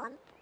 on.